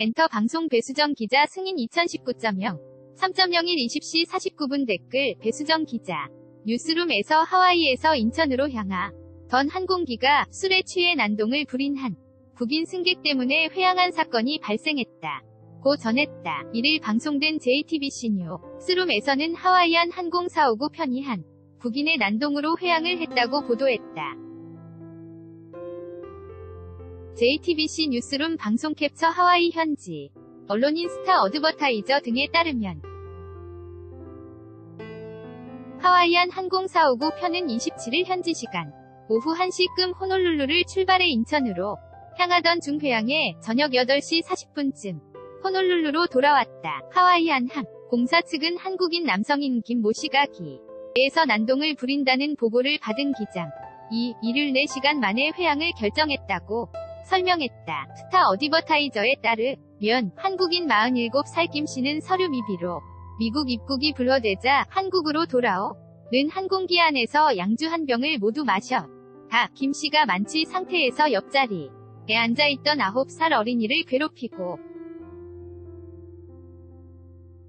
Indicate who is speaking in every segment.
Speaker 1: 엔터 방송 배수정 기자 승인 2019.0 3.01 20시 49분 댓글 배수정 기자 뉴스룸에서 하와이에서 인천으로 향하 던 항공기가 술에 취해 난동을 부린 한 국인 승객 때문에 회항한 사건이 발생했다. 고 전했다. 이를 방송된 JTBC 뉴스룸에서는 하와이안 항공 459 편이 한 국인의 난동으로 회항을 했다고 보도했다. JTBC 뉴스룸 방송 캡처 하와이 현지 언론인 스타 어드버타이저 등에 따르면 하와이안 항공 459 편은 27일 현지 시간 오후 1시끔 호놀룰루를 출발해 인천으로 향하던 중 회항에 저녁 8시 40분쯤 호놀룰루로 돌아왔다. 하와이안 항 공사 측은 한국인 남성인 김모 씨가 기에서 난동을 부린다는 보고를 받은 기장 이 일을 4시간 만에 회항을 결정했다고 설명했다. 스타 어디버타이저에 따르면 한국인 47살 김 씨는 서류 미비로 미국 입국이 불허되자 한국으로 돌아오는 항공기 안에서 양주 한 병을 모두 마셔 다 김 씨가 만취 상태에서 옆자리에 앉아있던 9살 어린이를 괴롭히고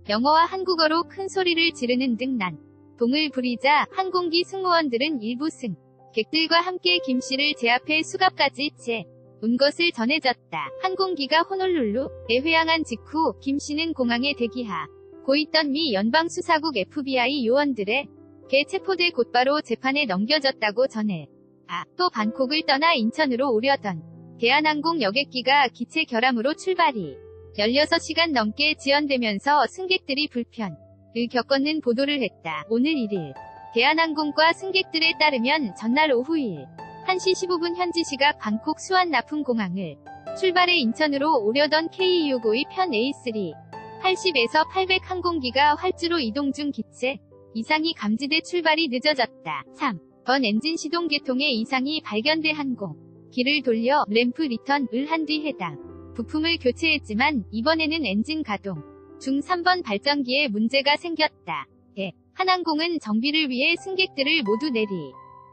Speaker 1: 영어와 한국어로 큰 소리를 지르는 등 난 동을 부리자 항공기 승무원들은 일부 승 객들과 함께 김 씨를 제압해 수갑까지 채 온 것을 전해졌다. 항공기가 호놀룰루에 회항한 직후 김 씨는 공항에 대기하고 있던 미 연방수사국 FBI 요원들의 개 체포돼 곧바로 재판에 넘겨졌다고 전해. 아, 또 반콕을 떠나 인천으로 오려던 대한항공 여객기가 기체 결함으로 출발이 16시간 넘게 지연되면서 승객들이 불편을 겪었는 보도를 했다. 오늘 1일 대한항공과 승객들에 따르면 전날 오후 1 1시 15분 현지 시각 방콕 수완나품공항을 출발해 인천으로 오려던 KE652 편 A380에서 800 항공기가 활주로 이동 중 기체 이상이 감지돼 출발이 늦어졌다. 3번 엔진 시동 계통에 이상이 발견돼 항공기를 돌려 램프 리턴을 한 뒤 해당 부품을 교체했지만 이번에는 엔진 가동 중 3번 발전기에 문제가 생겼다. 예. 한항공은 정비를 위해 승객들을 모두 내리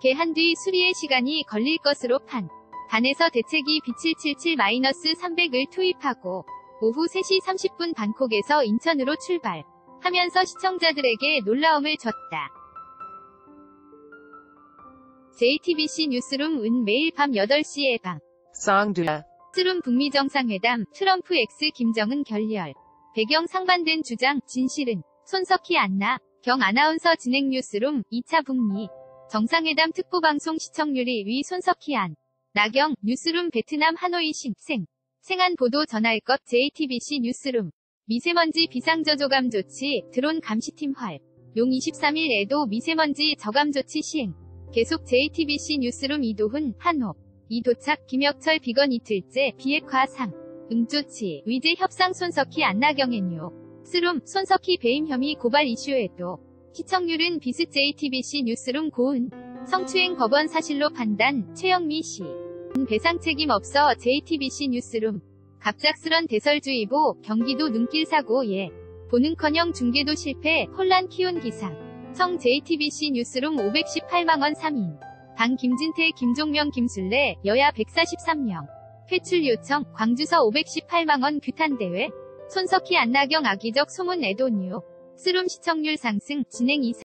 Speaker 1: 개한 뒤 수리의 시간이 걸릴 것으로 판. 반에서 대체기 B777-300을 투입하고 오후 3시 30분 방콕에서 인천으로 출발. 하면서 시청자들에게 놀라움을 줬다. JTBC 뉴스룸 은 매일 밤 8시에 방.
Speaker 2: Songdua.
Speaker 1: 스룸 북미 정상회담, 트럼프 X 김정은 결렬. 배경 상반된 주장, 진실은 손석희 안나, 경 아나운서 진행 뉴스룸 2차 북미 정상회담 특보방송 시청률이 위 손석희 안. 나경, 뉴스룸 베트남 하노이 싱생. 생한 보도 전할 것 JTBC 뉴스룸. 미세먼지 비상저조감 조치, 드론 감시팀 활. 용 23일 에도 미세먼지 저감 조치 시행. 계속 JTBC 뉴스룸 이도훈, 한호. 이도착, 김혁철 비건 이틀째, 비핵화 상. 응조치, 위제 협상 손석희 안나경의 스룸, 손석희 배임 혐의 고발 이슈에도 시청률은 비스 JTBC 뉴스룸 고은. 성추행 법원 사실로 판단, 최영미 씨. 배상 책임 없어 JTBC 뉴스룸. 갑작스런 대설주의보, 경기도 눈길 사고 예. 보는커녕 중계도 실패, 혼란 키운 기상. 성 JTBC 뉴스룸 518만원 3인. 방 김진태 김종명 김술래 여야 143명. 회출 요청 광주서 518만원 규탄대회. 손석희 안나경 악의적 소문 애도뉴. 스룸 시청률 상승 진행 이상.